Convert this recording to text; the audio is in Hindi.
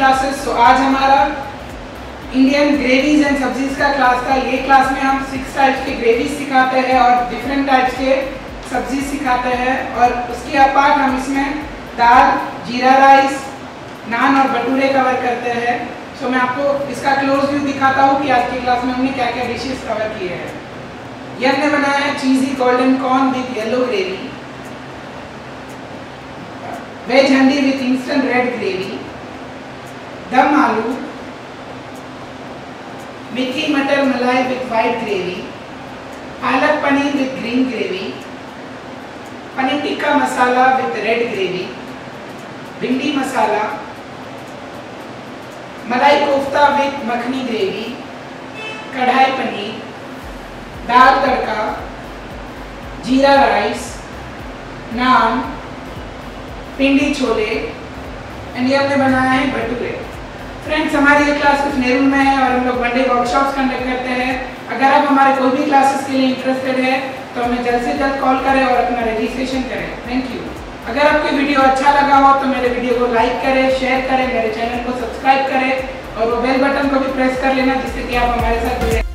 क्लासेस सो आज हमारा इंडियन ग्रेवीज एंड सब्जीज का क्लास था। ये क्लास में हम सिक्स टाइप्स के ग्रेवीज सिखाते हैं और डिफरेंट टाइप्स के सब्ज़ी सिखाते हैं। और उसके अपार्ट हम इसमें दाल, जीरा राइस नान और भटूरे कवर करते हैं। सो मैं आपको इसका क्लोज व्यू दिखाता हूँ कि आज की क्लास में हमने क्या क्या डिशेस कवर किए हैं। ये हमने बनाया है cheesy golden corn with yellow gravy veg handi with instant dum aloo methi matar malai with white gravy palak paneer with green gravy paneer tikka masala with red gravy bhindi masala, malai kofta with makhani gravy कढ़ाई पनीर, दाल तड़का, जीरा राइस, नान, पिंडी छोले एंड ये हमने बनाया है भटूरे। फ्रेंड्स हमारी ये क्लास कुछ नेहरू में है और हम लोग मंडे वर्कशॉप्स कंडक्ट करते हैं। अगर आप हमारे कोई भी क्लासेस के लिए इंटरेस्टेड है तो हमें जल्द से जल्द कॉल करें और अपना रजिस्ट्रेशन करें। थैंक यू अगर आपको वीडियो अच्छा लगा हो तो मेरे वीडियो को लाइक करें शेयर करें, मेरे चैनल को सब्सक्राइब करें और वो बेल बटन को भी प्रेस कर लेना जिससे कि आप हमारे साथ जुड़े